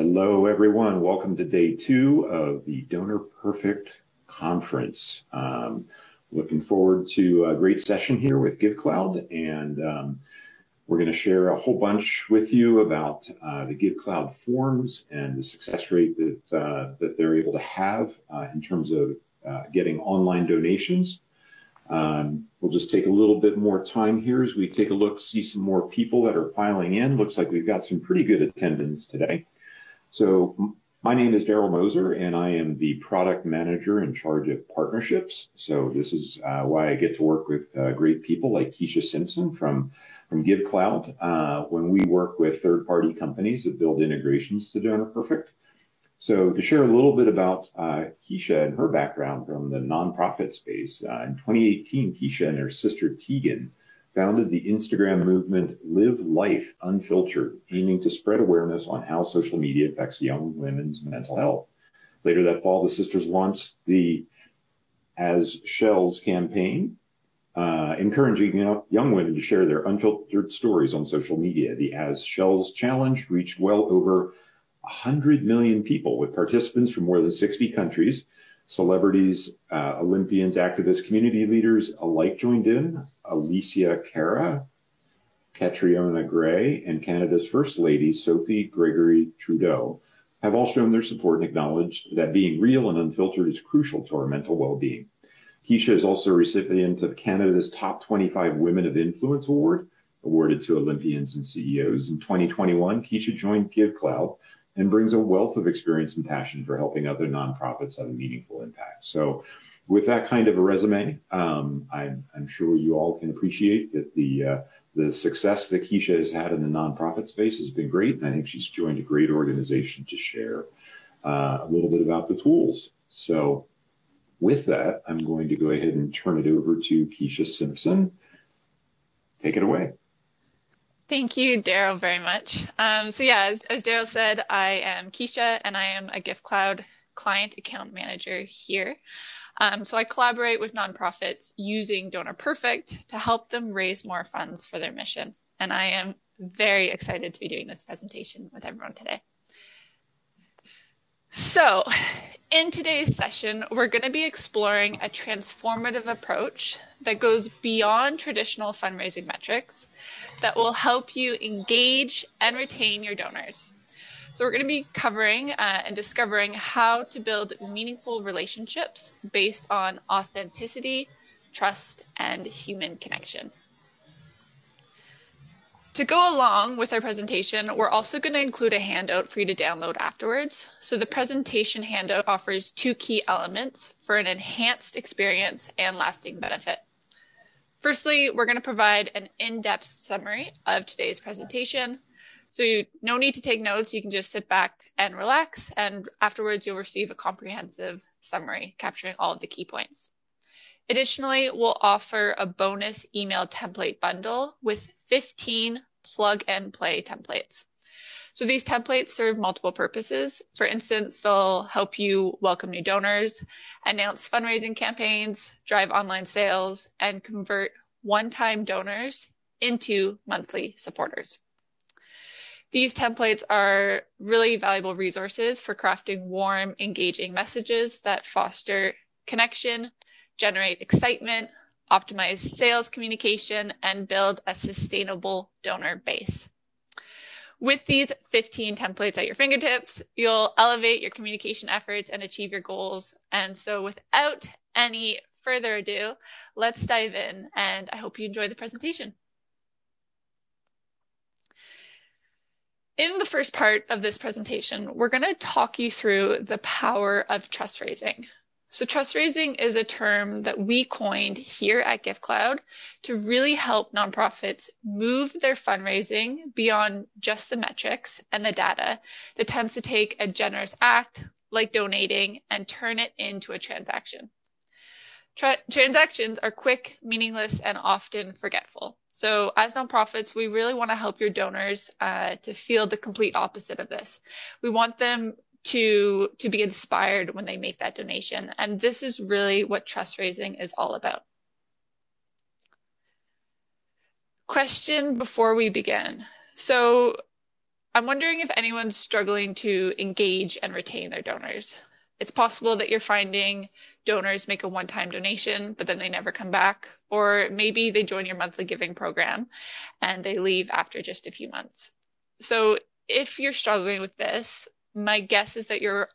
Hello, everyone. Welcome to day two of the Donor Perfect Conference. Um, looking forward to a great session here with GiveCloud, and um, we're going to share a whole bunch with you about uh, the GiveCloud forms and the success rate that uh, that they're able to have uh, in terms of uh, getting online donations. Um, we'll just take a little bit more time here as we take a look, see some more people that are filing in. Looks like we've got some pretty good attendance today. So my name is Daryl Moser, and I am the product manager in charge of partnerships. So this is uh, why I get to work with uh, great people like Keisha Simpson from from GiveCloud uh, when we work with third-party companies that build integrations to Donor Perfect. So to share a little bit about uh, Keisha and her background from the nonprofit space, uh, in 2018, Keisha and her sister Tegan founded the Instagram movement Live Life Unfiltered, aiming to spread awareness on how social media affects young women's mental health. Later that fall, the sisters launched the As Shells campaign, uh, encouraging you know, young women to share their unfiltered stories on social media. The As Shells Challenge reached well over 100 million people with participants from more than 60 countries Celebrities, uh, Olympians, activists, community leaders alike joined in. Alessia Cara, Catriona Gray, and Canada's First Lady, Sophie Grégoire Trudeau, have all shown their support and acknowledged that being real and unfiltered is crucial to our mental well-being. Keisha is also a recipient of Canada's Top 25 Women of Influence Award, awarded to Olympians and CEOs. In 2021, Keisha joined GiveCloud and brings a wealth of experience and passion for helping other nonprofits have a meaningful impact. So, with that kind of a resume, um, I'm, I'm, sure you all can appreciate that the uh, the success that Keisha has had in the nonprofit space has been great, and I think she's joined a great organization to share uh, a little bit about the tools. So, with that, I'm going to go ahead and turn it over to Keisha Simpson. Take it away. Thank you, Daryl, very much. Um, so yeah, as, as Daryl said, I am Keisha and I am a GiveCloud client account manager here. Um, so I collaborate with nonprofits using Donor Perfect to help them raise more funds for their mission. And I am very excited to be doing this presentation with everyone today. So, in today's session, we're going to be exploring a transformative approach that goes beyond traditional fundraising metrics that will help you engage and retain your donors. So, we're going to be covering uh, and discovering how to build meaningful relationships based on authenticity, trust, and human connection. To go along with our presentation, we're also going to include a handout for you to download afterwards. So the presentation handout offers two key elements for an enhanced experience and lasting benefit. Firstly, we're going to provide an in-depth summary of today's presentation. So you, no need to take notes. You can just sit back and relax. And afterwards, you'll receive a comprehensive summary capturing all of the key points. Additionally, we'll offer a bonus email template bundle with 15 plug and play templates. So these templates serve multiple purposes. For instance, they'll help you welcome new donors, announce fundraising campaigns, drive online sales, and convert one-time donors into monthly supporters. These templates are really valuable resources for crafting warm, engaging messages that foster connection, generate excitement, optimize sales communication, and build a sustainable donor base. With these 15 templates at your fingertips, you'll elevate your communication efforts and achieve your goals. And so without any further ado, let's dive in and I hope you enjoy the presentation. In the first part of this presentation, we're going to talk you through the power of trust raising. So trust raising is a term that we coined here at GiveCloud to really help nonprofits move their fundraising beyond just the metrics and the data that tends to take a generous act like donating and turn it into a transaction. Tra- transactions are quick, meaningless, and often forgetful. So, as nonprofits, we really want to help your donors uh, to feel the complete opposite of this. We want them to to be inspired when they make that donation and this is really what trust raising is all about question before we begin so I'm wondering if anyone's struggling to engage and retain their donors. It's possible that you're finding donors make a one time donation, but then they never come back. Or maybe they join your monthly giving program and they leave after just a few months. So if you're struggling with this, my guess is that you're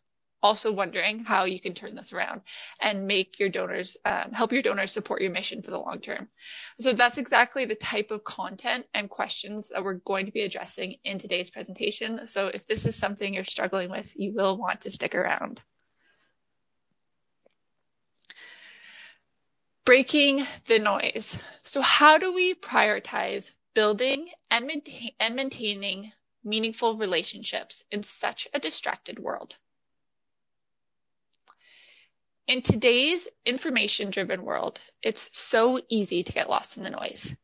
also wondering how you can turn this around and make your donors um, help your donors support your mission for the long term. So that's exactly the type of content and questions that we're going to be addressing in today's presentation. So if this is something you're struggling with, you will want to stick around. Breaking the noise. So how do we prioritize building and, maintain, and maintaining meaningful relationships in such a distracted world? In today's information driven world, it's so easy to get lost in the noise.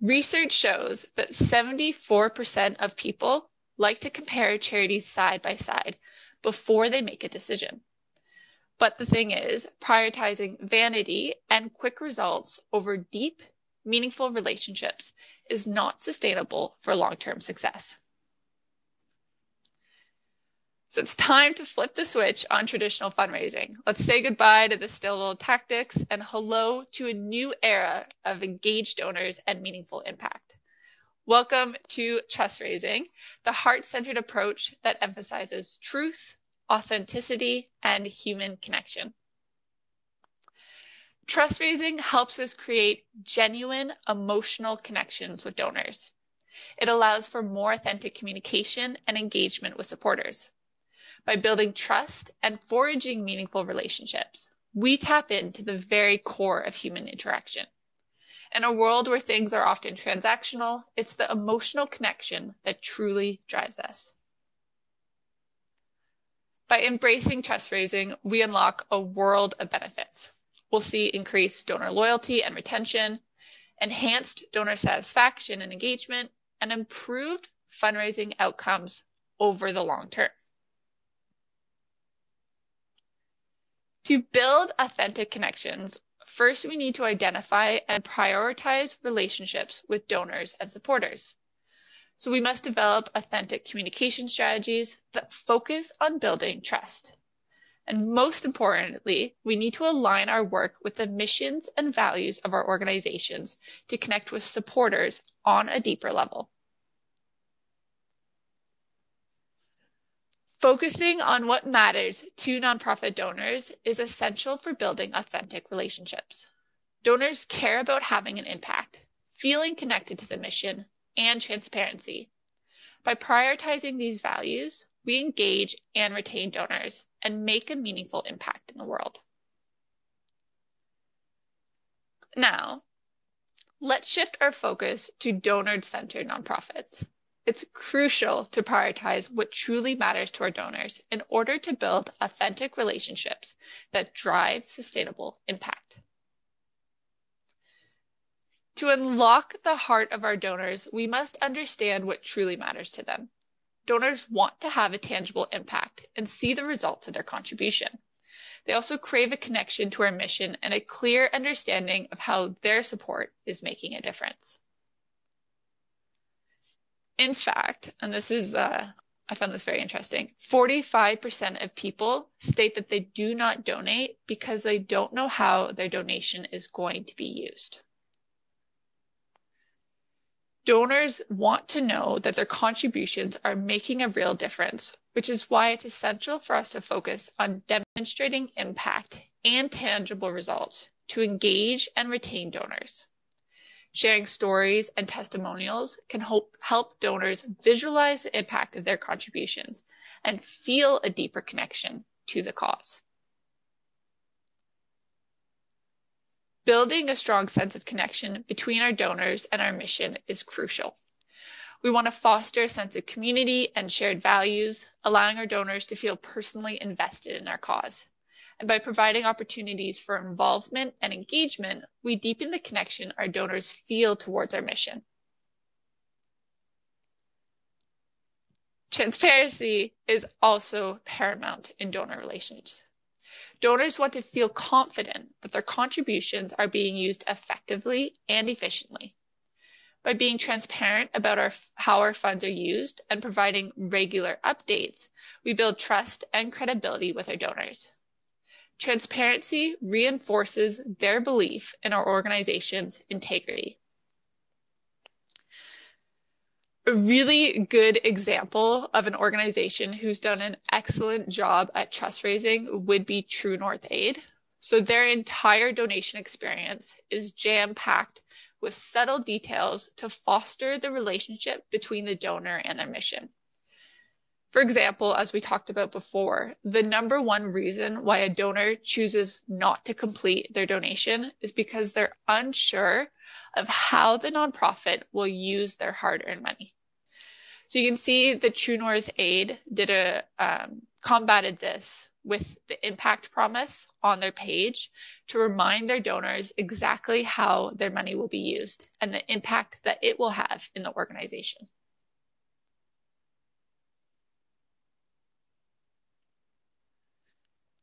Research shows that 74% of people like to compare charities side by side before they make a decision. But the thing is, prioritizing vanity and quick results over deep, meaningful relationships is not sustainable for long term success. So it's time to flip the switch on traditional fundraising. Let's say goodbye to the still old tactics and hello to a new era of engaged donors and meaningful impact. Welcome to Trust Raising, the heart centered approach that emphasizes truth, authenticity, and human connection. Trust raising helps us create genuine emotional connections with donors. It allows for more authentic communication and engagement with supporters by building trust and forging meaningful relationships. We tap into the very core of human interaction. In a world where things are often transactional, it's the emotional connection that truly drives us. By embracing trust raising, we unlock a world of benefits. We'll see increased donor loyalty and retention, enhanced donor satisfaction and engagement, and improved fundraising outcomes over the long term. To build authentic connections, first we need to identify and prioritize relationships with donors and supporters. So we must develop authentic communication strategies that focus on building trust. And most importantly, we need to align our work with the missions and values of our organizations to connect with supporters on a deeper level. Focusing on what matters to nonprofit donors is essential for building authentic relationships. Donors care about having an impact, feeling connected to the mission, and transparency. By prioritizing these values, we engage and retain donors and make a meaningful impact in the world. Now, let's shift our focus to donor centered nonprofits. It's crucial to prioritize what truly matters to our donors in order to build authentic relationships that drive sustainable impact. To unlock the heart of our donors, we must understand what truly matters to them. Donors want to have a tangible impact and see the results of their contribution. They also crave a connection to our mission and a clear understanding of how their support is making a difference. In fact, and this is, uh, I found this very interesting 45% of people state that they do not donate because they don't know how their donation is going to be used. Donors want to know that their contributions are making a real difference, which is why it's essential for us to focus on demonstrating impact and tangible results to engage and retain donors. Sharing stories and testimonials can help, help donors visualize the impact of their contributions and feel a deeper connection to the cause. Building a strong sense of connection between our donors and our mission is crucial. We want to foster a sense of community and shared values, allowing our donors to feel personally invested in our cause. And by providing opportunities for involvement and engagement, we deepen the connection our donors feel towards our mission. Transparency is also paramount in donor relations. Donors want to feel confident that their contributions are being used effectively and efficiently. By being transparent about our, how our funds are used and providing regular updates, we build trust and credibility with our donors. Transparency reinforces their belief in our organization's integrity. A really good example of an organization who's done an excellent job at trust raising would be True North Aid. So their entire donation experience is jam packed with subtle details to foster the relationship between the donor and their mission. For example, as we talked about before, the number one reason why a donor chooses not to complete their donation is because they're unsure of how the nonprofit will use their hard earned money. So you can see the True North Aid did a um, combated this with the impact promise on their page to remind their donors exactly how their money will be used and the impact that it will have in the organization.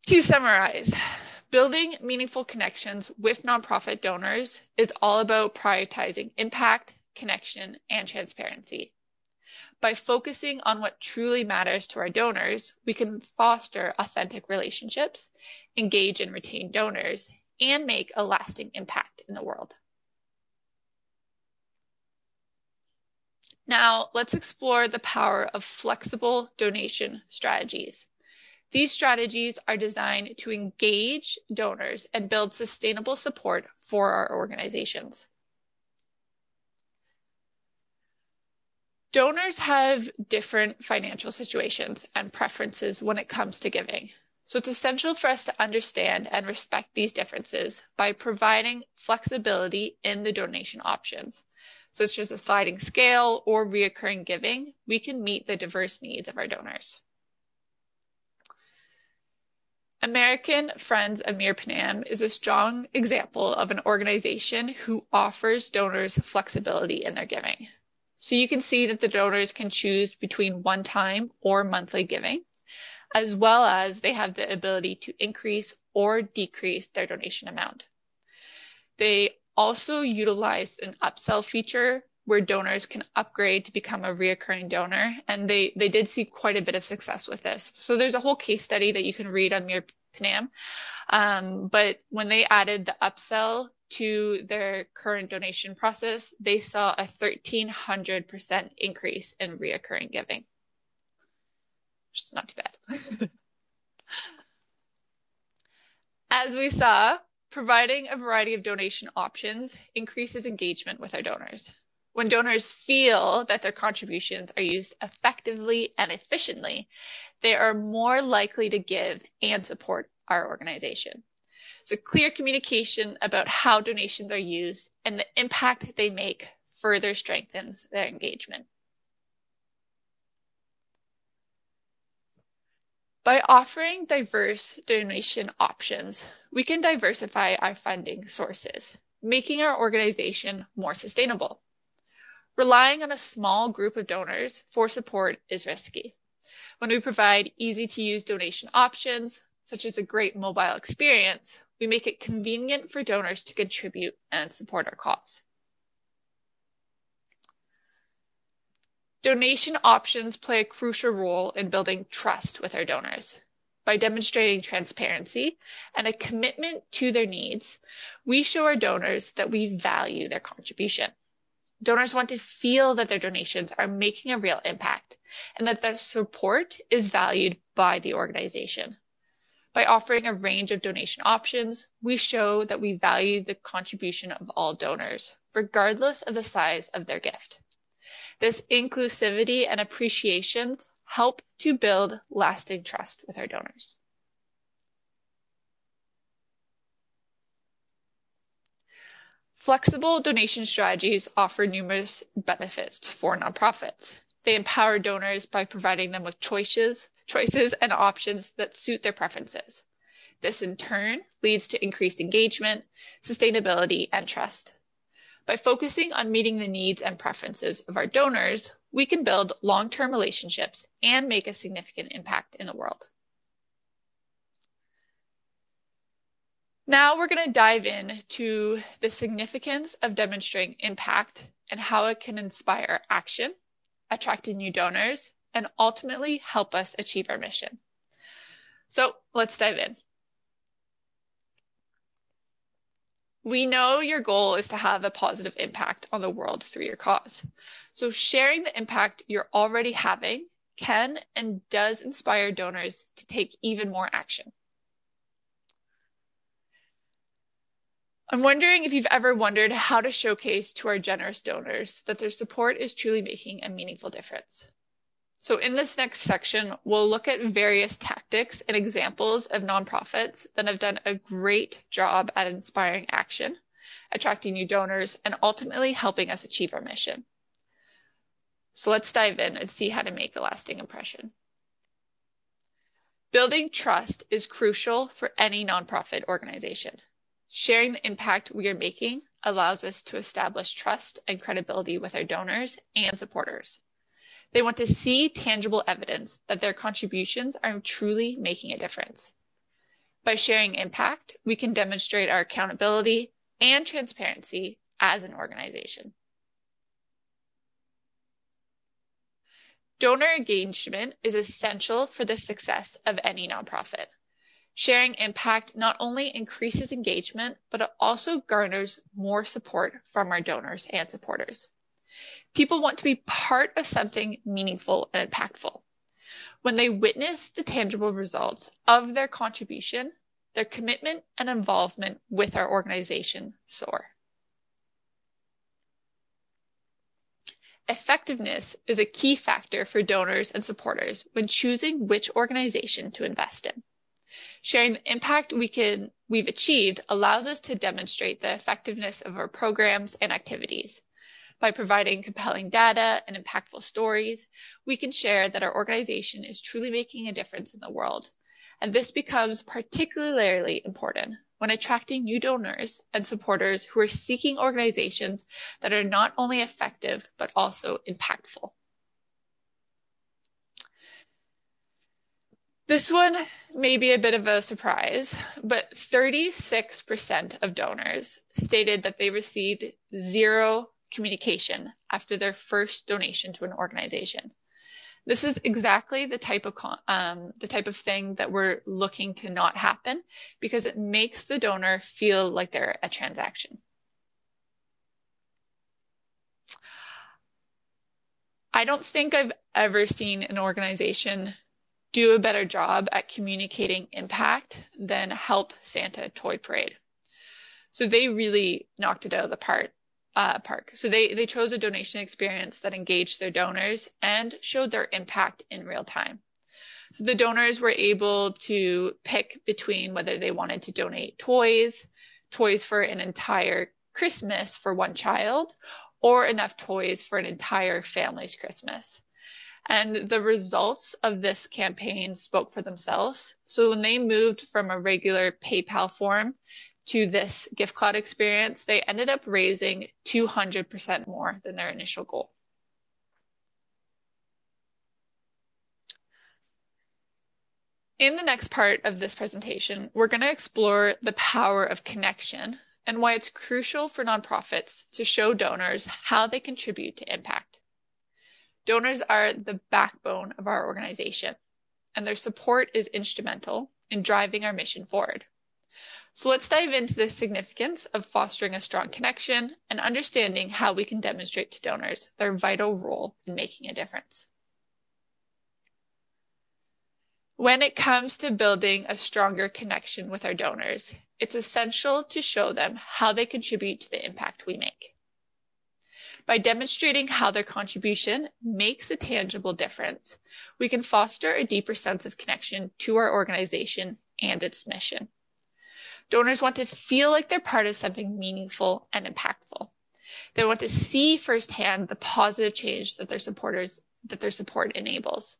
To summarize, building meaningful connections with nonprofit donors is all about prioritizing impact, connection, and transparency. By focusing on what truly matters to our donors, we can foster authentic relationships, engage and retain donors, and make a lasting impact in the world. Now, let's explore the power of flexible donation strategies. These strategies are designed to engage donors and build sustainable support for our organizations. Donors have different financial situations and preferences when it comes to giving. So it's essential for us to understand and respect these differences by providing flexibility in the donation options. So it's just a sliding scale or reoccurring giving. We can meet the diverse needs of our donors. American Friends of Meir Panim is a strong example of an organization who offers donors flexibility in their giving. So you can see that the donors can choose between one time or monthly giving, as well as they have the ability to increase or decrease their donation amount. They also utilize an upsell feature where donors can upgrade to become a reoccurring donor. And they, they did see quite a bit of success with this. So there's a whole case study that you can read on Meir Panim. Um, but when they added the upsell to their current donation process, they saw a 1300% increase in reoccurring giving. Which is not too bad. As we saw, providing a variety of donation options increases engagement with our donors. When donors feel that their contributions are used effectively and efficiently, they are more likely to give and support our organization. So clear communication about how donations are used and the impact they make further strengthens their engagement. By offering diverse donation options, we can diversify our funding sources, making our organization more sustainable. Relying on a small group of donors for support is risky. When we provide easy to use donation options, such as a great mobile experience, we make it convenient for donors to contribute and support our cause. Donation options play a crucial role in building trust with our donors. By demonstrating transparency and a commitment to their needs, we show our donors that we value their contribution. Donors want to feel that their donations are making a real impact and that their support is valued by the organization. By offering a range of donation options, we show that we value the contribution of all donors, regardless of the size of their gift. This inclusivity and appreciation help to build lasting trust with our donors. Flexible donation strategies offer numerous benefits for nonprofits. They empower donors by providing them with choices, choices and options that suit their preferences. This in turn leads to increased engagement, sustainability, and trust. By focusing on meeting the needs and preferences of our donors, we can build long-term relationships and make a significant impact in the world. Now we're going to dive in to the significance of demonstrating impact and how it can inspire action, attracting new donors, and ultimately help us achieve our mission. So let's dive in. We know your goal is to have a positive impact on the world through your cause. So sharing the impact you're already having can and does inspire donors to take even more action. I'm wondering if you've ever wondered how to showcase to our generous donors that their support is truly making a meaningful difference. So in this next section, we'll look at various tactics and examples of nonprofits that have done a great job at inspiring action, attracting new donors, and ultimately helping us achieve our mission. So let's dive in and see how to make a lasting impression. Building trust is crucial for any nonprofit organization. Sharing the impact we are making allows us to establish trust and credibility with our donors and supporters. They want to see tangible evidence that their contributions are truly making a difference. By sharing impact, we can demonstrate our accountability and transparency as an organization. Donor engagement is essential for the success of any nonprofit. Sharing impact not only increases engagement, but it also garners more support from our donors and supporters. People want to be part of something meaningful and impactful. When they witness the tangible results of their contribution, their commitment and involvement with our organization soar. Effectiveness is a key factor for donors and supporters when choosing which organization to invest in. Sharing the impact we can we've achieved allows us to demonstrate the effectiveness of our programs and activities. By providing compelling data and impactful stories, we can share that our organization is truly making a difference in the world. And this becomes particularly important when attracting new donors and supporters who are seeking organizations that are not only effective, but also impactful. This one may be a bit of a surprise, but 36% of donors stated that they received zero communication after their first donation to an organization. This is exactly the type of um, the type of thing that we're looking to not happen because it makes the donor feel like they're a transaction. I don't think I've ever seen an organization do a better job at communicating impact than Help Santa Toy Parade. So they really knocked it out of the park. Uh, park. So they, they chose a donation experience that engaged their donors and showed their impact in real time. So the donors were able to pick between whether they wanted to donate toys, toys for an entire Christmas for one child, or enough toys for an entire family's Christmas. And the results of this campaign spoke for themselves. So when they moved from a regular PayPal form to this GiveCloud experience, they ended up raising 200% more than their initial goal. In the next part of this presentation, we're going to explore the power of connection and why it's crucial for nonprofits to show donors how they contribute to impact. Donors are the backbone of our organization, and their support is instrumental in driving our mission forward. So let's dive into the significance of fostering a strong connection and understanding how we can demonstrate to donors their vital role in making a difference. When it comes to building a stronger connection with our donors, it's essential to show them how they contribute to the impact we make by demonstrating how their contribution makes a tangible difference, we can foster a deeper sense of connection to our organization and its mission. Donors want to feel like they're part of something meaningful and impactful. They want to see firsthand the positive change that their supporters that their support enables.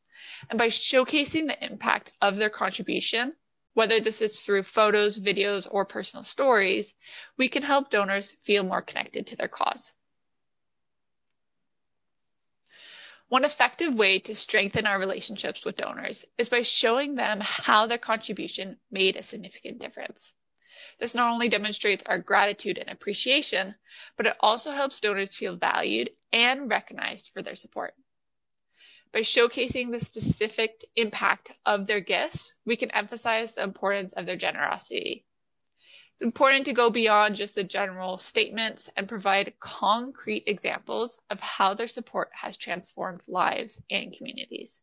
And by showcasing the impact of their contribution, whether this is through photos, videos, or personal stories, we can help donors feel more connected to their cause. One effective way to strengthen our relationships with donors is by showing them how their contribution made a significant difference. This not only demonstrates our gratitude and appreciation, but it also helps donors feel valued and recognized for their support. By showcasing the specific impact of their gifts, we can emphasize the importance of their generosity. It's important to go beyond just the general statements and provide concrete examples of how their support has transformed lives and communities.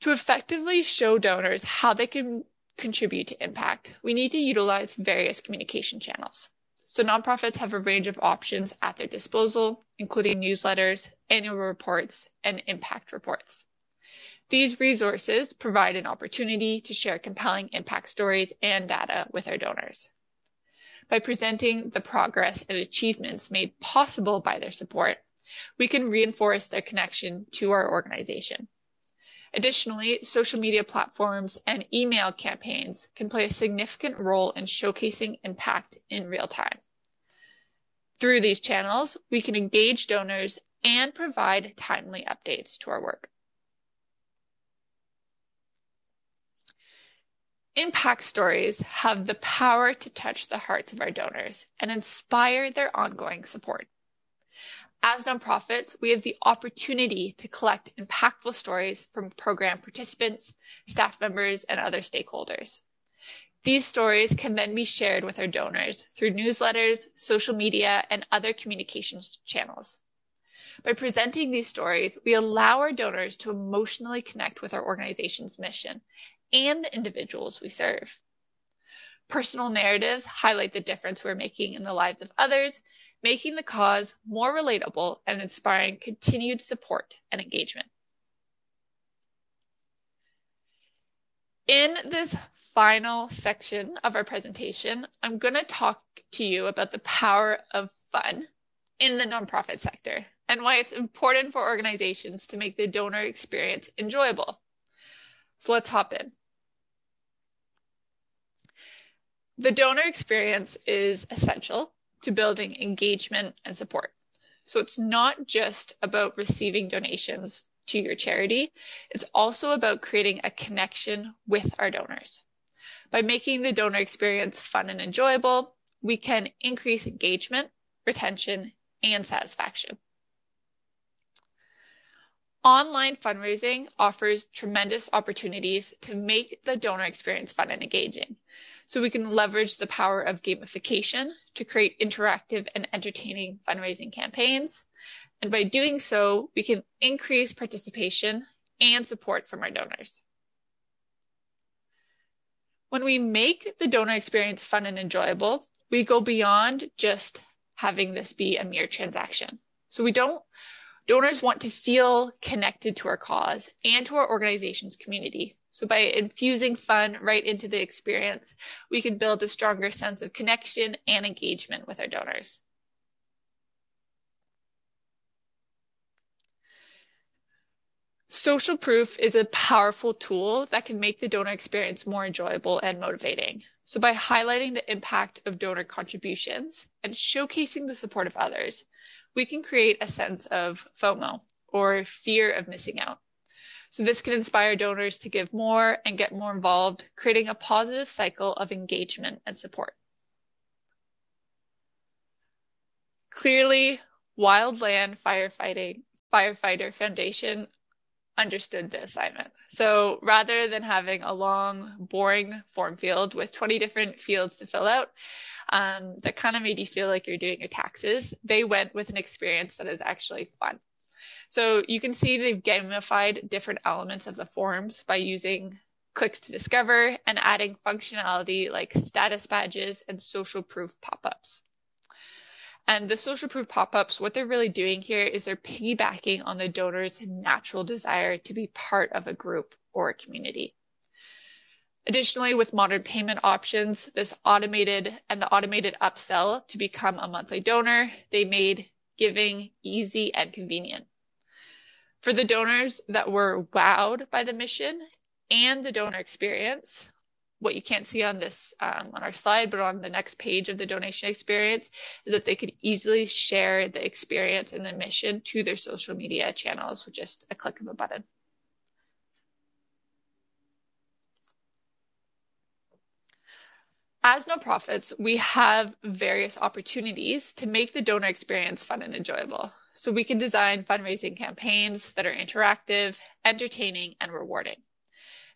To effectively show donors how they can contribute to impact, we need to utilize various communication channels. So nonprofits have a range of options at their disposal, including newsletters, annual reports, and impact reports. These resources provide an opportunity to share compelling impact stories and data with our donors. By presenting the progress and achievements made possible by their support, we can reinforce their connection to our organization. Additionally, social media platforms and email campaigns can play a significant role in showcasing impact in real time. Through these channels, we can engage donors and provide timely updates to our work. Impact stories have the power to touch the hearts of our donors and inspire their ongoing support. As nonprofits, we have the opportunity to collect impactful stories from program participants, staff members, and other stakeholders. These stories can then be shared with our donors through newsletters, social media, and other communications channels. By presenting these stories, we allow our donors to emotionally connect with our organization's mission and the individuals we serve. Personal narratives highlight the difference we're making in the lives of others making the cause more relatable and inspiring continued support and engagement. In this final section of our presentation, I'm going to talk to you about the power of fun in the nonprofit sector and why it's important for organizations to make the donor experience enjoyable. So let's hop in. The donor experience is essential to building engagement and support. So it's not just about receiving donations to your charity, it's also about creating a connection with our donors. By making the donor experience fun and enjoyable, we can increase engagement, retention, and satisfaction. Online fundraising offers tremendous opportunities to make the donor experience fun and engaging. So we can leverage the power of gamification to create interactive and entertaining fundraising campaigns. And by doing so, we can increase participation and support from our donors. When we make the donor experience fun and enjoyable, we go beyond just having this be a mere transaction. So we don't Donors want to feel connected to our cause and to our organization's community. So by infusing fun right into the experience, we can build a stronger sense of connection and engagement with our donors. Social proof is a powerful tool that can make the donor experience more enjoyable and motivating. So by highlighting the impact of donor contributions and showcasing the support of others, we can create a sense of FOMO or fear of missing out. So this can inspire donors to give more and get more involved, creating a positive cycle of engagement and support. Clearly, Wildland Firefighting Firefighter Foundation understood the assignment. So rather than having a long, boring form field with 20 different fields to fill out, um, that kind of made you feel like you're doing your taxes, they went with an experience that is actually fun. So you can see they've gamified different elements of the forms by using clicks to discover and adding functionality like status badges and social proof pop-ups. And the social proof pop-ups, what they're really doing here is they're piggybacking on the donor's natural desire to be part of a group or a community. Additionally, with modern payment options, this automated and the automated upsell to become a monthly donor, they made giving easy and convenient. For the donors that were wowed by the mission and the donor experience, what you can't see on this um, on our slide, but on the next page of the donation experience is that they could easily share the experience and the mission to their social media channels with just a click of a button. As nonprofits, we have various opportunities to make the donor experience fun and enjoyable. So we can design fundraising campaigns that are interactive, entertaining, and rewarding.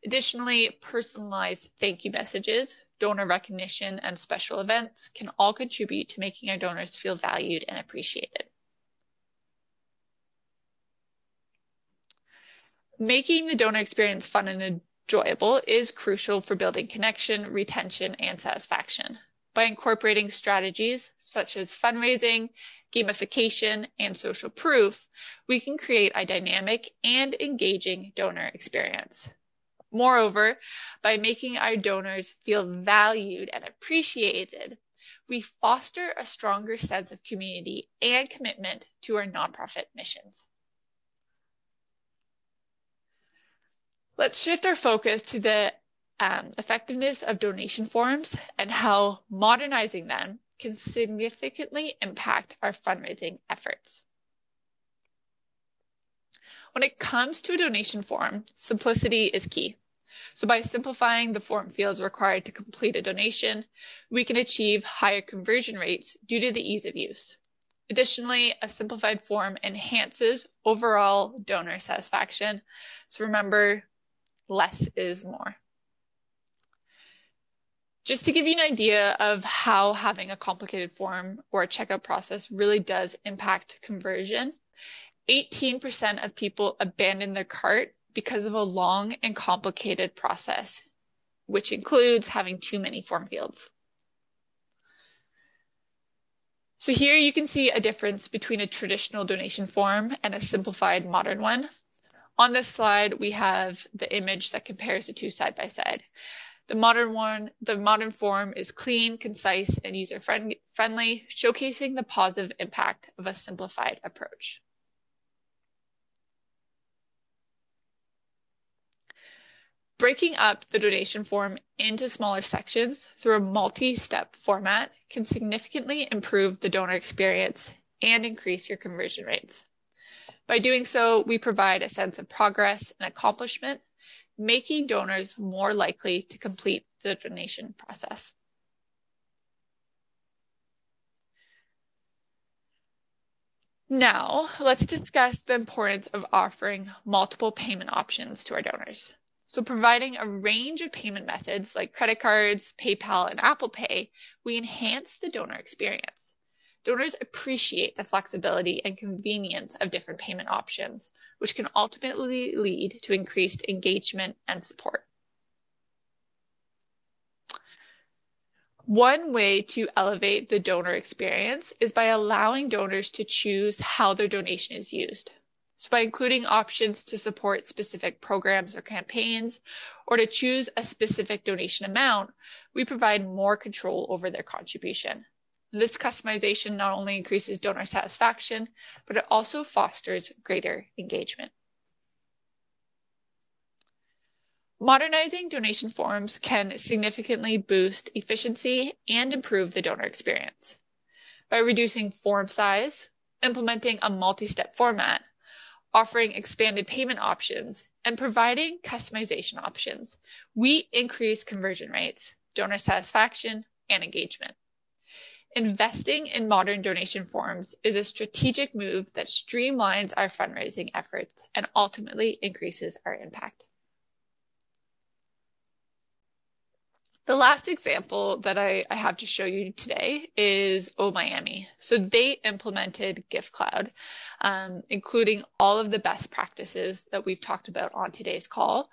Additionally, personalized thank you messages, donor recognition, and special events can all contribute to making our donors feel valued and appreciated. Making the donor experience fun and enjoyable is crucial for building connection, retention, and satisfaction. By incorporating strategies such as fundraising, gamification, and social proof, we can create a dynamic and engaging donor experience. Moreover, by making our donors feel valued and appreciated, we foster a stronger sense of community and commitment to our nonprofit missions. Let's shift our focus to the um, effectiveness of donation forms and how modernizing them can significantly impact our fundraising efforts. When it comes to a donation form, simplicity is key. So by simplifying the form fields required to complete a donation, we can achieve higher conversion rates due to the ease of use. Additionally, a simplified form enhances overall donor satisfaction. So remember, less is more. Just to give you an idea of how having a complicated form or a checkout process really does impact conversion, 18% of people abandon their cart because of a long and complicated process, which includes having too many form fields. So here you can see a difference between a traditional donation form and a simplified modern one. On this slide, we have the image that compares the two side by side. The modern one, the modern form is clean, concise, and user friendly, showcasing the positive impact of a simplified approach. Breaking up the donation form into smaller sections through a multi-step format can significantly improve the donor experience and increase your conversion rates. By doing so, we provide a sense of progress and accomplishment, making donors more likely to complete the donation process. Now, let's discuss the importance of offering multiple payment options to our donors. So providing a range of payment methods like credit cards, PayPal, and Apple Pay, we enhance the donor experience. Donors appreciate the flexibility and convenience of different payment options, which can ultimately lead to increased engagement and support. One way to elevate the donor experience is by allowing donors to choose how their donation is used. So by including options to support specific programs or campaigns, or to choose a specific donation amount, we provide more control over their contribution. This customization not only increases donor satisfaction, but it also fosters greater engagement. Modernizing donation forms can significantly boost efficiency and improve the donor experience. By reducing form size, implementing a multi-step format, offering expanded payment options, and providing customization options, we increase conversion rates, donor satisfaction, and engagement. Investing in modern donation forms is a strategic move that streamlines our fundraising efforts and ultimately increases our impact. The last example that I, I, have to show you today is O Miami. So they implemented GiveCloud, um, including all of the best practices that we've talked about on today's call.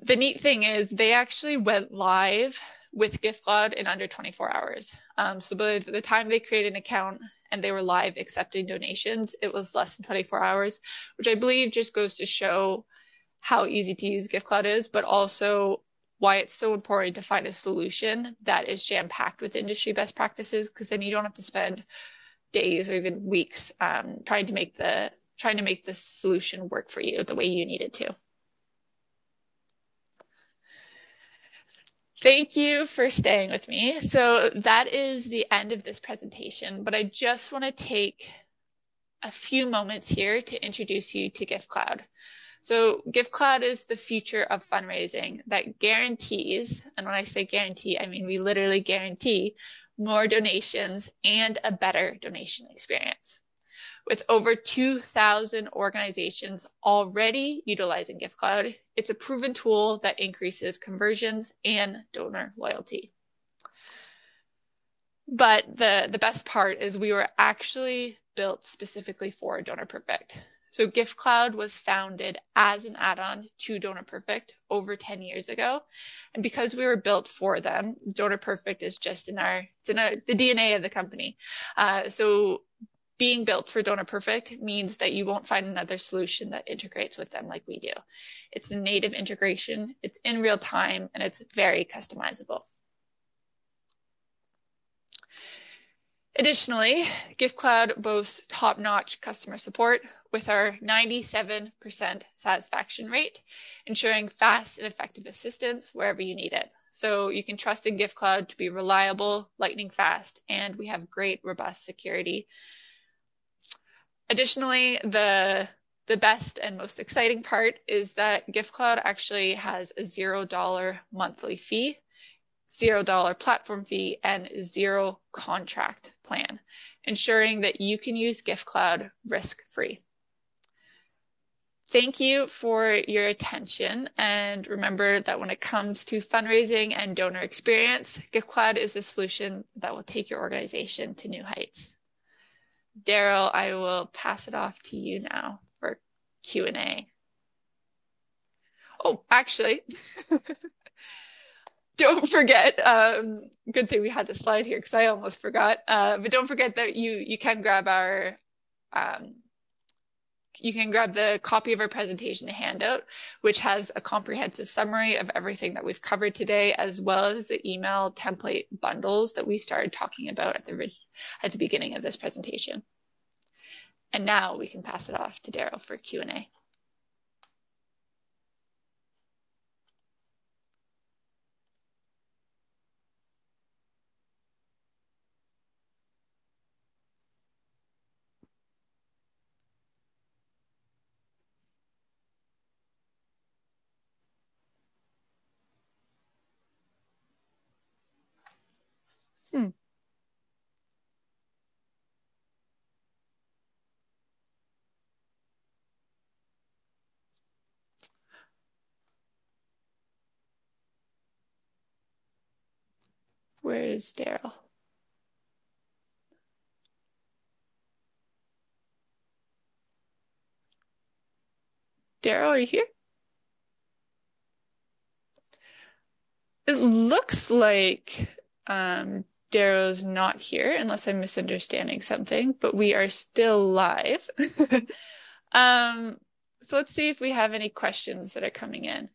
The neat thing is they actually went live with GiveCloud in under 24 hours. Um, so by the time they created an account and they were live accepting donations, it was less than 24 hours, which I believe just goes to show how easy to use GiveCloud is, but also why it's so important to find a solution that is jam packed with industry best practices, because then you don't have to spend days or even weeks um, trying to make the trying to make the solution work for you the way you need it to. Thank you for staying with me. So that is the end of this presentation, but I just want to take a few moments here to introduce you to GiveCloud. So GiveCloud is the future of fundraising that guarantees, and when I say guarantee, I mean we literally guarantee more donations and a better donation experience. With over 2,000 organizations already utilizing GiveCloud, it's a proven tool that increases conversions and donor loyalty. But the, the best part is we were actually built specifically for Donor Perfect. So GiveCloud was founded as an add-on to Donor Perfect over 10 years ago. And because we were built for them, Donor Perfect is just in our, it's in our, the DNA of the company. Uh, so being built for Donor Perfect means that you won't find another solution that integrates with them like we do. It's a native integration, it's in real time, and it's very customizable. Additionally, GiveCloud boasts top-notch customer support with our 97% satisfaction rate, ensuring fast and effective assistance wherever you need it. So you can trust in GiveCloud to be reliable, lightning fast, and we have great robust security. Additionally, the the best and most exciting part is that GiveCloud actually has a $0 monthly fee zero dollar platform fee and zero contract plan, ensuring that you can use GiveCloud risk free. Thank you for your attention. And remember that when it comes to fundraising and donor experience, GiveCloud is the solution that will take your organization to new heights. Daryl, I will pass it off to you now for Q&A. Oh, actually, don't forget um, good thing we had the slide here because i almost forgot uh, but don't forget that you you can grab our um, you can grab the copy of our presentation handout which has a comprehensive summary of everything that we've covered today as well as the email template bundles that we started talking about at the at the beginning of this presentation. And now we can pass it off to daryl for q&a Where is Daryl? Daryl, are you here? It looks like um, not here, unless I'm misunderstanding something, but we are still live. um, so let's see if we have any questions that are coming in.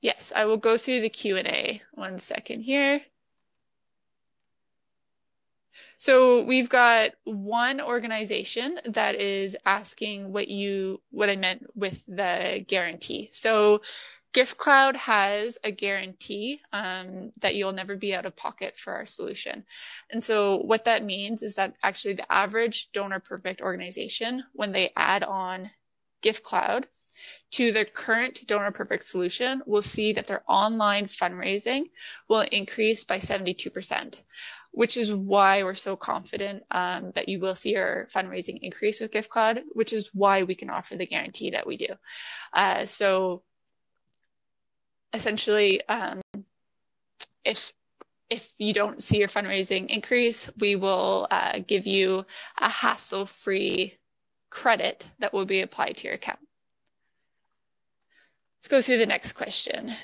Yes, I will go through the Q&A. One second here. So we've got one organization that is asking what you what I meant with the guarantee. So GiveCloud has a guarantee um, that you'll never be out of pocket for our solution. And so what that means is that actually the average donor perfect organization, when they add on GiveCloud to their current donor perfect solution, will see that their online fundraising will increase by 72%, which is why we're so confident um, that you will see your fundraising increase with GiveCloud, which is why we can offer the guarantee that we do. Uh, so essentially, um, if if you don't see your fundraising increase, we will uh, give you a hassle-free credit that will be applied to your account. Let's go through the next question.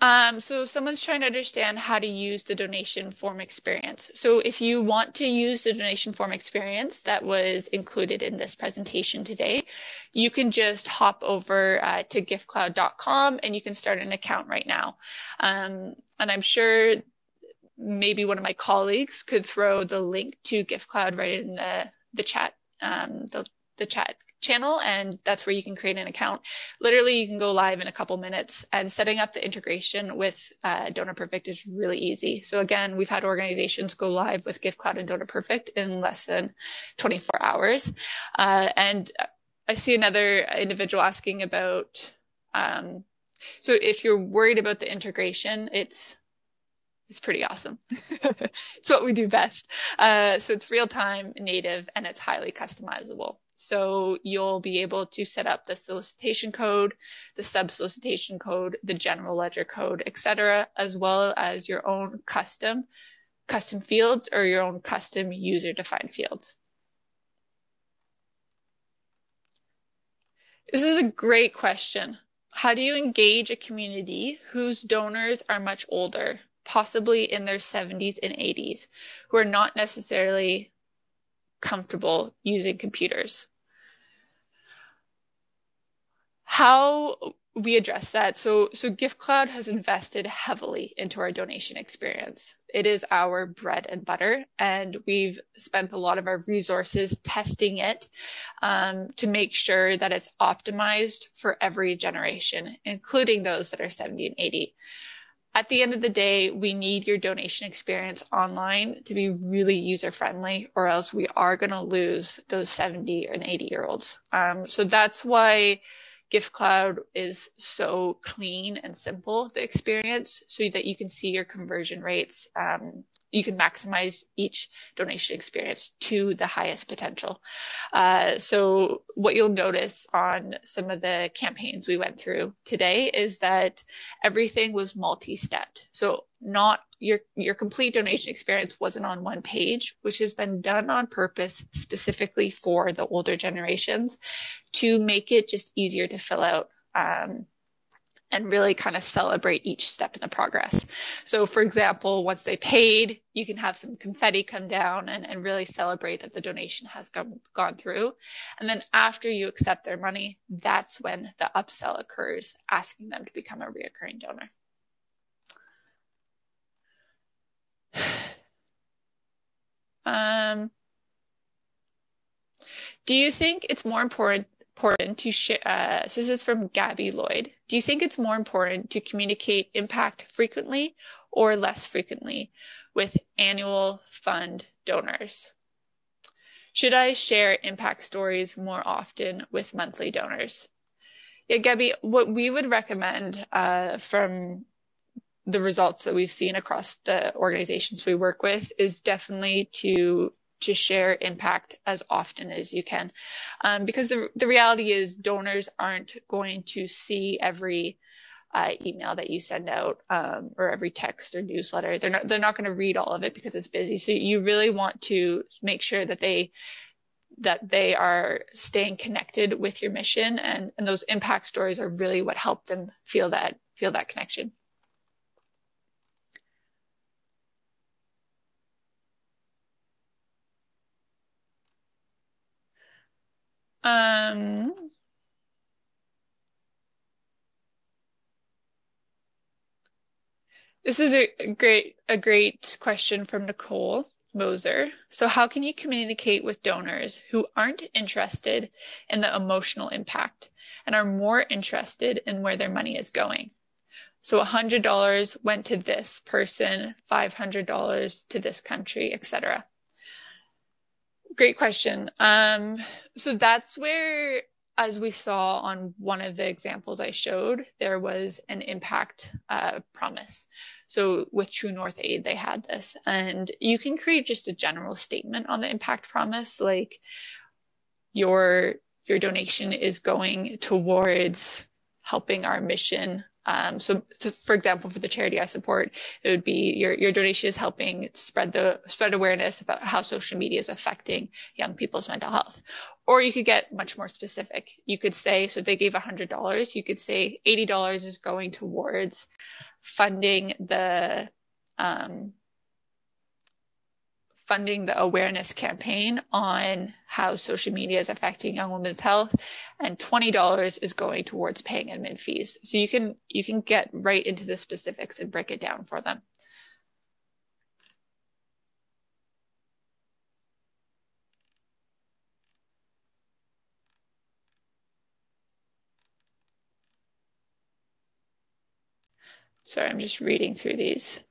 Um, so someone's trying to understand how to use the donation form experience. So if you want to use the donation form experience that was included in this presentation today, you can just hop over uh, to givecloud.com and you can start an account right now. Um, and I'm sure maybe one of my colleagues could throw the link to GiveCloud right in the, the chat, um, the, the chat channel, and that's where you can create an account. Literally, you can go live in a couple minutes, and setting up the integration with uh, Donor Perfect is really easy. So again, we've had organizations go live with GiveCloud and Donor Perfect in less than 24 hours, uh, and I see another individual asking about. Um, so if you're worried about the integration, it's it's pretty awesome. it's what we do best. Uh, so it's real time, native, and it's highly customizable. So you'll be able to set up the solicitation code, the sub solicitation code, the general ledger code, etc., as well as your own custom custom fields or your own custom user defined fields. This is a great question. How do you engage a community whose donors are much older, possibly in their 70s and 80s, who are not necessarily comfortable using computers? How we address that. So, so GiveCloud has invested heavily into our donation experience. It is our bread and butter, and we've spent a lot of our resources testing it um, to make sure that it's optimized for every generation, including those that are 70 and 80. At the end of the day, we need your donation experience online to be really user friendly, or else we are going to lose those 70 and 80 year olds. Um, so that's why GiveCloud is so clean and simple, the experience, so that you can see your conversion rates. Um, you can maximize each donation experience to the highest potential. Uh, so what you'll notice on some of the campaigns we went through today is that everything was multi-stepped. So not your your complete donation experience wasn't on one page, which has been done on purpose specifically for the older generations to make it just easier to fill out um, and really kind of celebrate each step in the progress. So, for example, once they paid, you can have some confetti come down and, and really celebrate that the donation has gone, gone through. And then after you accept their money, that's when the upsell occurs, asking them to become a reoccurring donor. Um, do you think it's more important important to share? Uh, so this is from Gabby Lloyd. Do you think it's more important to communicate impact frequently or less frequently with annual fund donors? Should I share impact stories more often with monthly donors? Yeah, Gabby, what we would recommend uh, from the results that we've seen across the organizations we work with is definitely to to share impact as often as you can. Um, because the, the reality is donors aren't going to see every uh, email that you send out um, or every text or newsletter. They're not they're not going to read all of it because it's busy. So you really want to make sure that they that they are staying connected with your mission and, and those impact stories are really what help them feel that feel that connection Um, this is a great a great question from Nicole Moser. So how can you communicate with donors who aren't interested in the emotional impact and are more interested in where their money is going? So $100 went to this person, $500 to this country, etc. Great question. Um, so that's where, as we saw on one of the examples I showed, there was an impact uh, promise. So with True North Aid, they had this, and you can create just a general statement on the impact promise, like your your donation is going towards helping our mission um, so, so, for example, for the charity I support, it would be your, your donation is helping spread the spread awareness about how social media is affecting young people's mental health. Or you could get much more specific. You could say, so they gave $100, you could say $80 is going towards funding the um, funding the awareness campaign on how social media is affecting young women's health and $20 is going towards paying admin fees so you can you can get right into the specifics and break it down for them Sorry, I'm just reading through these.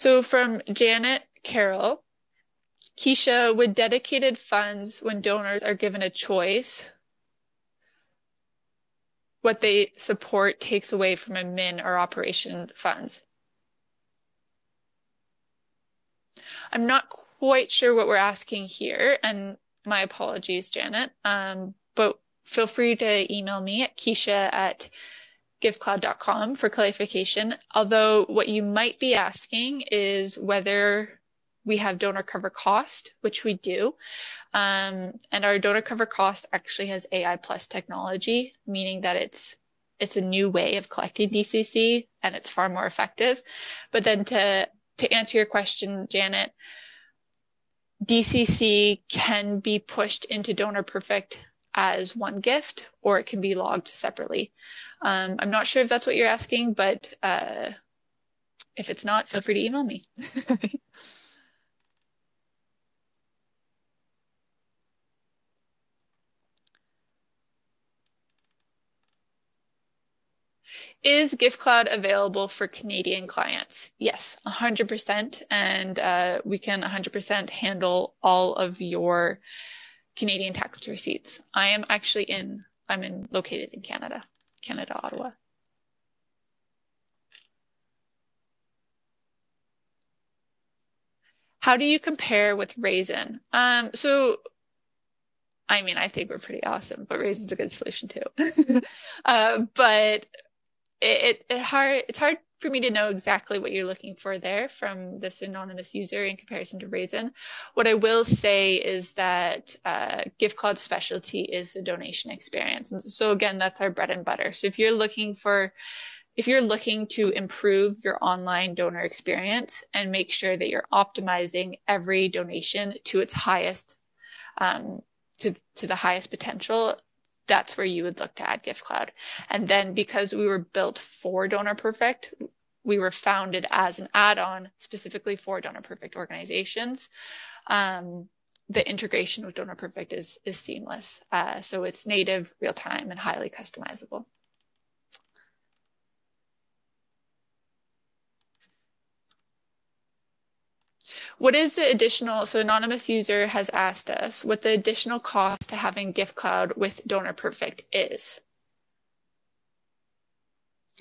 So from Janet Carroll, Keisha, would dedicated funds, when donors are given a choice, what they support takes away from admin or operation funds? I'm not quite sure what we're asking here, and my apologies, Janet. Um, but feel free to email me at Keisha at givecloud.com for clarification. Although what you might be asking is whether we have donor cover cost, which we do. Um, and our donor cover cost actually has AI plus technology, meaning that it's it's a new way of collecting DCC and it's far more effective. But then to to answer your question, Janet, DCC can be pushed into Donor Perfect as one gift, or it can be logged separately. Um, I'm not sure if that's what you're asking, but uh, if it's not, feel free to email me. Is GiveCloud available for Canadian clients? Yes, 100%. And uh, we can 100% handle all of your Canadian tax receipts. I am actually in, I'm in located in Canada, Canada, Ottawa. How do you compare with Raisin? Um, so, I mean, I think we're pretty awesome, but Raisin's a good solution too. uh, but it, it hard it's hard for me to know exactly what you're looking for there from this anonymous user in comparison to Raisin. What I will say is that uh, GiveCloud specialty is the donation experience. And so again, that's our bread and butter. So if you're looking for if you're looking to improve your online donor experience and make sure that you're optimizing every donation to its highest um, to, to the highest potential, that's where you would look to add GiveCloud. And then because we were built for Donor Perfect, we were founded as an add-on specifically for Donor Perfect organizations. Um, the integration with Donor Perfect is is seamless. Uh, so it's native, real time, and highly customizable. What is the additional, so anonymous user has asked us what the additional cost to having GiveCloud with Donor Perfect is.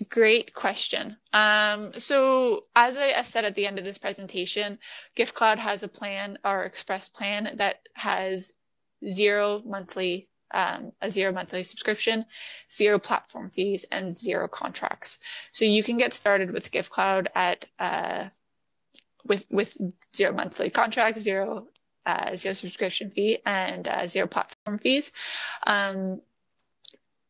Great question. Um, so as I said at the end of this presentation, GiveCloud has a plan, our express plan that has zero monthly um, a zero monthly subscription, zero platform fees, and zero contracts. So you can get started with GiveCloud at uh, with with zero monthly contracts, zero uh, zero subscription fee, and uh, zero platform fees. Um,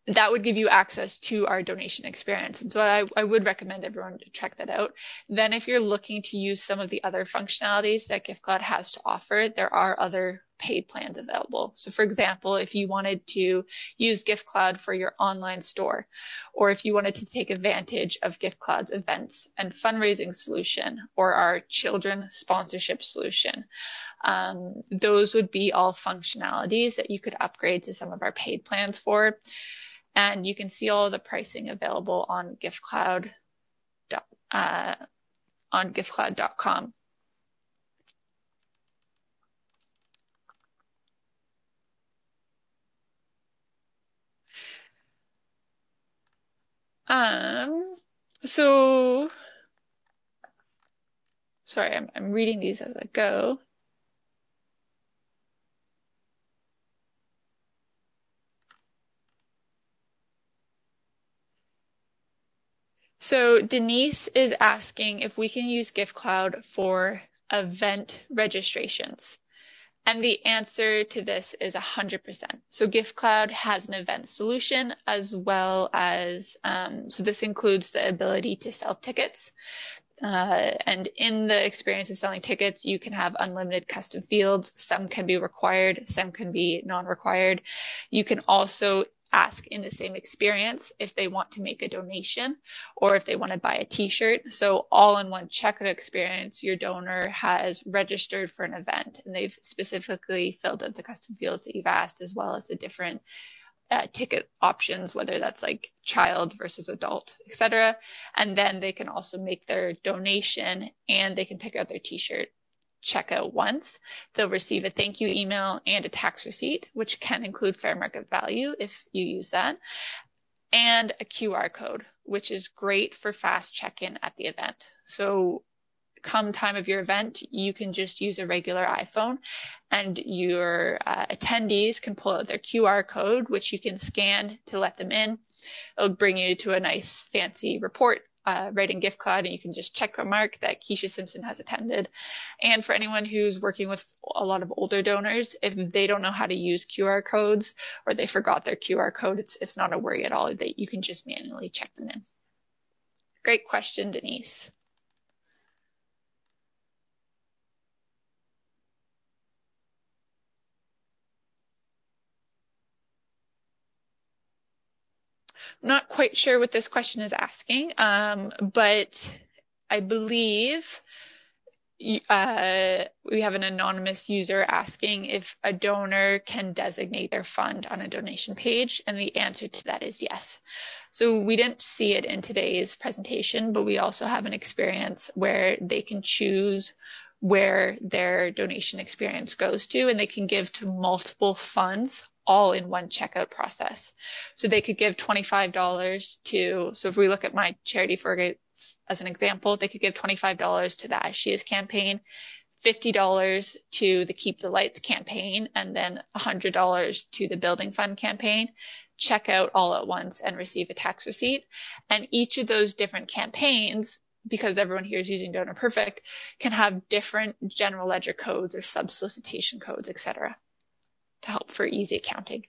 that would give you access to our donation experience. And so I, I, would recommend everyone to check that out. Then if you're looking to use some of the other functionalities that GiveCloud has to offer, there are other paid plans available. So for example, if you wanted to use GiveCloud for your online store, or if you wanted to take advantage of GiveCloud's events and fundraising solution or our children sponsorship solution, um, those would be all functionalities that you could upgrade to some of our paid plans for. And you can see all the pricing available on GiveCloud, uh, on givecloud.com. Um, so, sorry, I'm, I'm reading these as I go. So Denise is asking if we can use GiveCloud for event registrations. And the answer to this is 100%. So GiveCloud has an event solution as well as, um, so this includes the ability to sell tickets. Uh, and in the experience of selling tickets, you can have unlimited custom fields. Some can be required, some can be non-required. You can also ask in the same experience if they want to make a donation or if they want to buy a t-shirt. So all in one checkout experience, your donor has registered for an event and they've specifically filled out the custom fields that you've asked as well as the different uh, ticket options, whether that's like child versus adult, etc. And then they can also make their donation and they can pick out their t-shirt checkout once. They'll receive a thank you email and a tax receipt, which can include fair market value if you use that, and a QR code, which is great for fast check-in at the event. So come time of your event, you can just use a regular iPhone and your uh, attendees can pull out their QR code, which you can scan to let them in. It'll bring you to a nice fancy report uh, right in GiveCloud, and you can just check a mark that Keisha Simpson has attended. And for anyone who's working with a lot of older donors, if they don't know how to use QR codes or they forgot their QR code, it's it's not a worry at all. That you can just manually check them in. Great question, Denise. Not quite sure what this question is asking, um, but I believe uh, we have an anonymous user asking if a donor can designate their fund on a donation page, and the answer to that is yes. So we didn't see it in today's presentation, but we also have an experience where they can choose where their donation experience goes to, and they can give to multiple funds all in one checkout process. So they could give $25 to, so if we look at my charity for as an example, they could give $25 to the As She Is campaign, $50 to the Keep the Lights campaign, and then $100 to the Building Fund campaign, check out all at once and receive a tax receipt. And each of those different campaigns because everyone here is using Donor Perfect, can have different general ledger codes or sub solicitation codes, etc to help for easy accounting.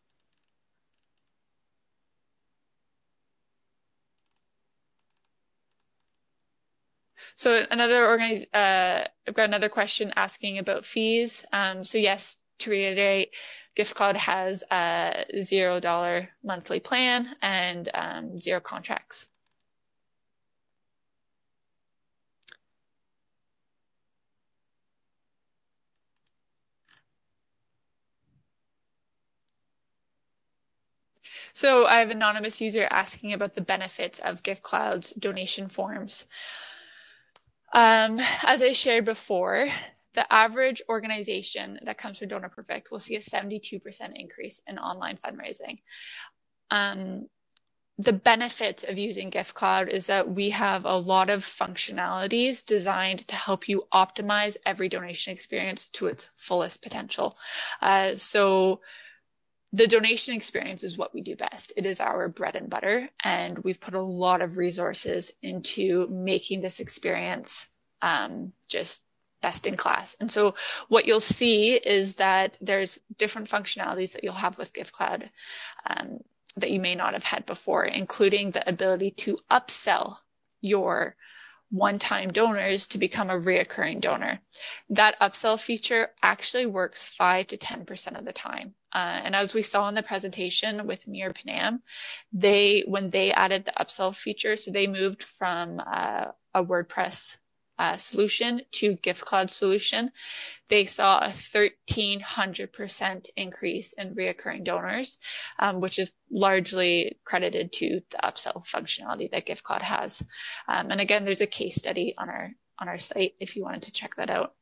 So another organize, uh, I've got another question asking about fees. Um, so yes, to reiterate, Gift GiveCloud has a zero dollar monthly plan and um, zero contracts. So I have an anonymous user asking about the benefits of GiveCloud's donation forms. Um, as I shared before, the average organization that comes from Donor Perfect will see a 72% increase in online fundraising. Um, the benefits of using GiveCloud is that we have a lot of functionalities designed to help you optimize every donation experience to its fullest potential. Uh, so the donation experience is what we do best. It is our bread and butter, and we've put a lot of resources into making this experience um, just best in class. And so what you'll see is that there's different functionalities that you'll have with GiveCloud um, that you may not have had before, including the ability to upsell your one-time donors to become a reoccurring donor. That upsell feature actually works five to 10% of the time. Uh, and as we saw in the presentation with Meir Panim, they, when they added the upsell feature, so they moved from uh, a WordPress uh, solution to GiveCloud solution, they saw a 1300% increase in reoccurring donors, um, which is largely credited to the upsell functionality that GiveCloud has. Um, and again, there's a case study on our on our site if you wanted to check that out.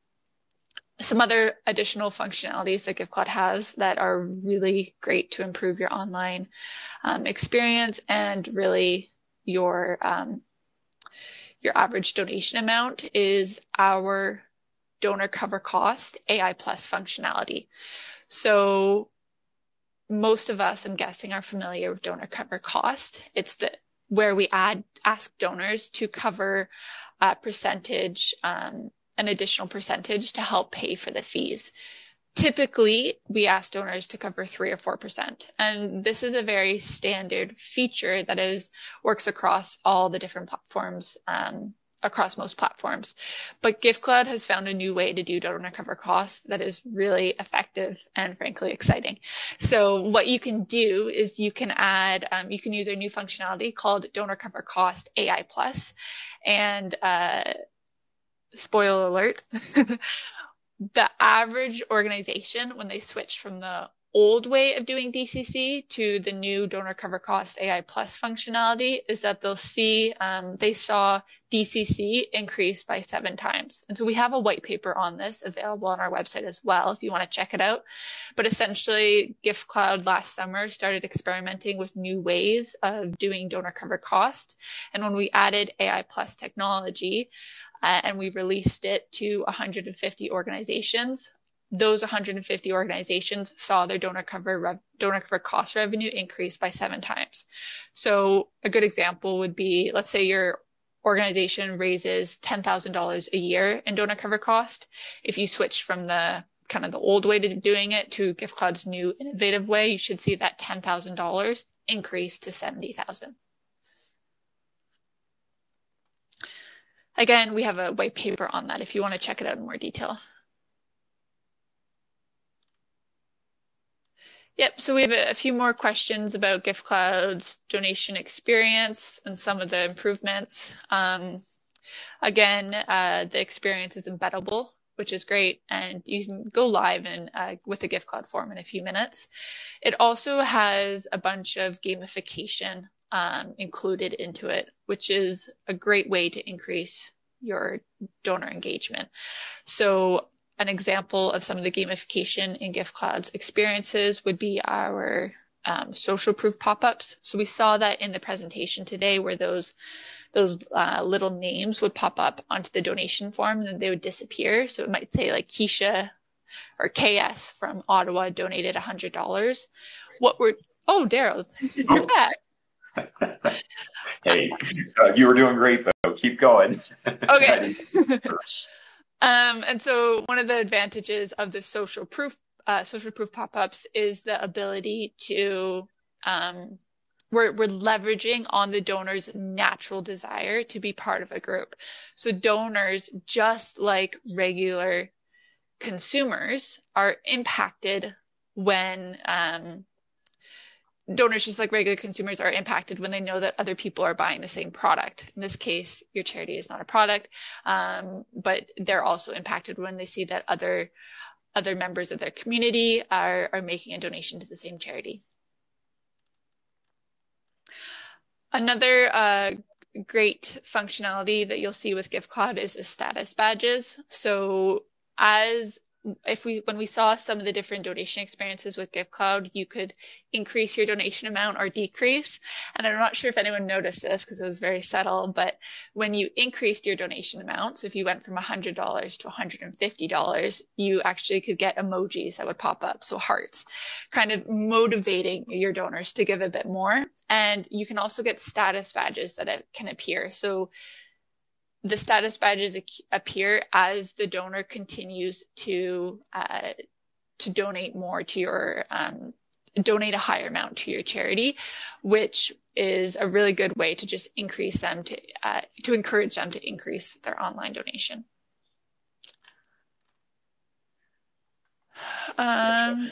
Some other additional functionalities that GiveCloud has that are really great to improve your online um, experience and really your um, your average donation amount is our donor cover cost AI plus functionality. So most of us, I'm guessing, are familiar with donor cover cost. It's the where we add ask donors to cover a percentage, um, an additional percentage to help pay for the fees typically we ask donors to cover three or four percent. And this is a very standard feature that is works across all the different platforms um, across most platforms. But GiveCloud has found a new way to do donor cover costs that is really effective and frankly exciting. So what you can do is you can add um, you can use our new functionality called donor cover cost ai plus. And uh, spoiler alert the average organization when they switch from the old way of doing DCC to the new donor cover cost AI plus functionality is that they'll see um, they saw DCC increase by seven times. And so we have a white paper on this available on our website as well if you want to check it out. But essentially, GiveCloud last summer started experimenting with new ways of doing donor cover cost. And when we added AI plus technology, uh, and we released it to 150 organizations those 150 organizations saw their donor cover rev- donor cover cost revenue increase by seven times. So a good example would be, let's say your organization raises $10,000 a year in donor cover cost. If you switch from the kind of the old way to doing it to GiveCloud's new innovative way, you should see that $10,000 increase to 70,000. Again, we have a white paper on that if you want to check it out in more detail. Yep. So we have a, few more questions about GiveCloud's donation experience and some of the improvements. Um, again, uh, the experience is embeddable, which is great, and you can go live in uh, with the GiveCloud form in a few minutes. It also has a bunch of gamification um, included into it, which is a great way to increase your donor engagement. So an example of some of the gamification in GiveCloud's experiences would be our um, social proof pop-ups. So we saw that in the presentation today where those those uh, little names would pop up onto the donation form and then they would disappear. So it might say like Keisha or KS from Ottawa donated $100. What were, oh, Daryl, you're back. hey, uh, you were doing great though. Keep going. Okay. Um, and so one of the advantages of the social proof uh, social proof pop-ups is the ability to um, we're, we're leveraging on the donor's natural desire to be part of a group. So donors, just like regular consumers, are impacted when um, donors, just like regular consumers, are impacted when they know that other people are buying the same product. In this case, your charity is not a product, um, but they're also impacted when they see that other other members of their community are, are making a donation to the same charity. Another uh, great functionality that you'll see with GiveCloud is the status badges. So as if we when we saw some of the different donation experiences with GiveCloud, you could increase your donation amount or decrease. And I'm not sure if anyone noticed this because it was very subtle, but when you increased your donation amount, so if you went from $100 to $150, you actually could get emojis that would pop up, so hearts, kind of motivating your donors to give a bit more. And you can also get status badges that can appear. So the status badges appear as the donor continues to uh, to donate more to your um, donate a higher amount to your charity, which is a really good way to just increase them to uh, to encourage them to increase their online donation. Um,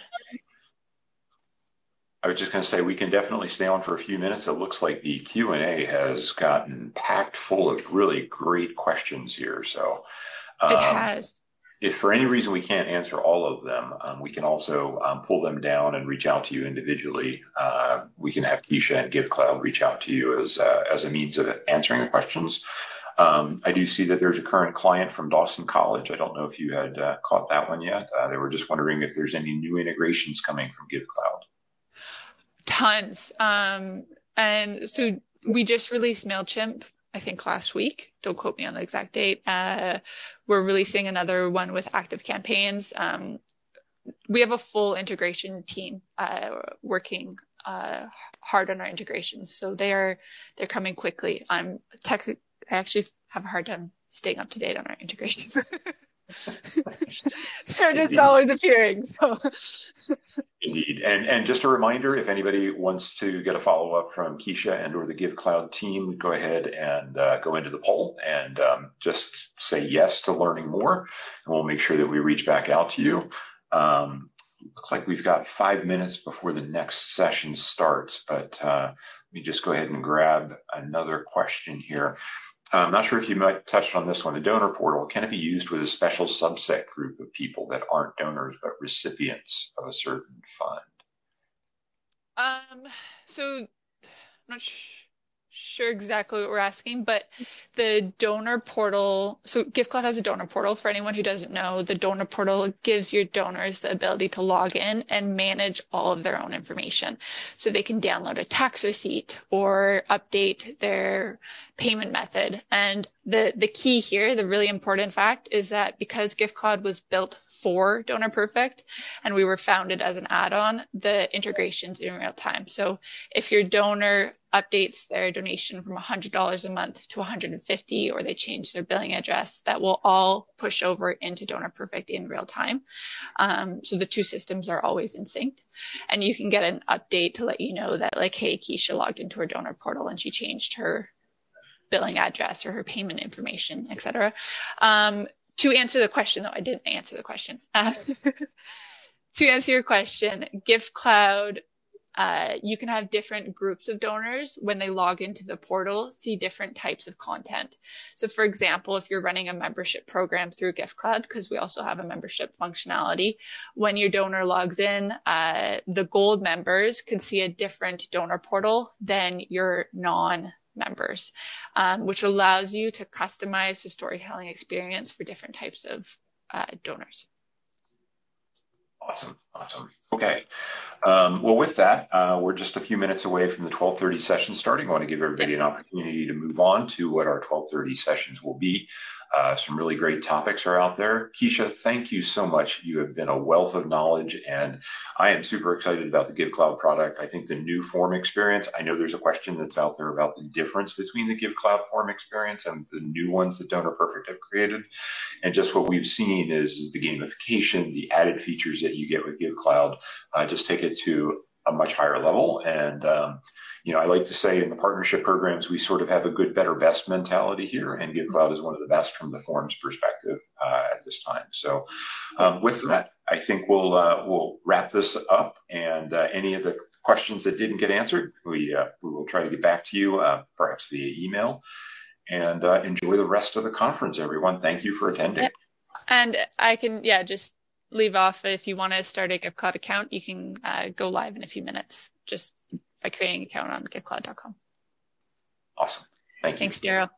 I was just going to say we can definitely stay on for a few minutes. It looks like the Q and A has gotten packed full of really great questions here. So um, it has. If for any reason we can't answer all of them, um, we can also um, pull them down and reach out to you individually. Uh, we can have Keisha and GiveCloud reach out to you as uh, as a means of answering the questions. Um, I do see that there's a current client from Dawson College. I don't know if you had uh, caught that one yet. Uh, they were just wondering if there's any new integrations coming from GiveCloud tons. Um, and so we just released MailChimp, I think last week. Don't quote me on the exact date. Uh, we're releasing another one with active campaigns. Um, we have a full integration team uh, working uh, hard on our integrations. So they are they're coming quickly. I'm tech. I actually have a hard time staying up to date on our integrations. They're just Indeed. always appearing. So. Indeed, and and just a reminder, if anybody wants to get a follow up from Keisha and or the Give Cloud team, go ahead and uh, go into the poll and um, just say yes to learning more, and we'll make sure that we reach back out to you. Um, looks like we've got five minutes before the next session starts, but uh, let me just go ahead and grab another question here. I'm not sure if you might touched on this one. The donor portal can it be used with a special subset group of people that aren't donors but recipients of a certain fund? Um. So, I'm not sure sure exactly what we're asking, but the donor portal. So GiveCloud has a donor portal. For anyone who doesn't know, the donor portal gives your donors the ability to log in and manage all of their own information. So they can download a tax receipt or update their payment method. And the, the key here, the really important fact is that because GiveCloud was built for Donor Perfect and we were founded as an add-on, the integration's in real time. So if your donor updates their donation from $100 a month to 150, or they change their billing address, that will all push over into Donor Perfect in real time. Um, so the two systems are always in sync. And you can get an update to let you know that like, hey, Keisha logged into her donor portal and she changed her billing address or her payment information, etc. Um, to answer the question, though, I didn't answer the question. Uh, to answer your question, GiveCloud uh, you can have different groups of donors when they log into the portal see different types of content. So, for example, if you're running a membership program through GiveCloud, because we also have a membership functionality, when your donor logs in, uh, the gold members can see a different donor portal than your non members, um, which allows you to customize the storytelling experience for different types of uh, donors. Awesome, awesome. Okay. Um, well, with that, uh, we're just a few minutes away from the 12:30 session starting. I want to give everybody an opportunity to move on to what our 12:30 sessions will be. Uh, some really great topics are out there. Keisha, thank you so much. You have been a wealth of knowledge, and I am super excited about the GiveCloud product. I think the new form experience, I know there's a question that's out there about the difference between the GiveCloud form experience and the new ones that Donor Perfect have created. And just what we've seen is, is the gamification, the added features that you get with GiveCloud, uh, just take it to a much higher level. And, um, you know, I like to say in the partnership programs, we sort of have a good, better, best mentality here, and GiveCloud is one of the best from the forms perspective uh, at this time. So, um, with that, I think we'll uh, we'll wrap this up. And uh, any of the questions that didn't get answered, we uh, we will try to get back to you, uh, perhaps via email. And uh, enjoy the rest of the conference, everyone. Thank you for attending. And I can, yeah, just leave off if you want to start a GiveCloud account, you can uh, go live in a few minutes just by creating an account on givecloud.com. Awesome. Thank you. Thanks, Daryl.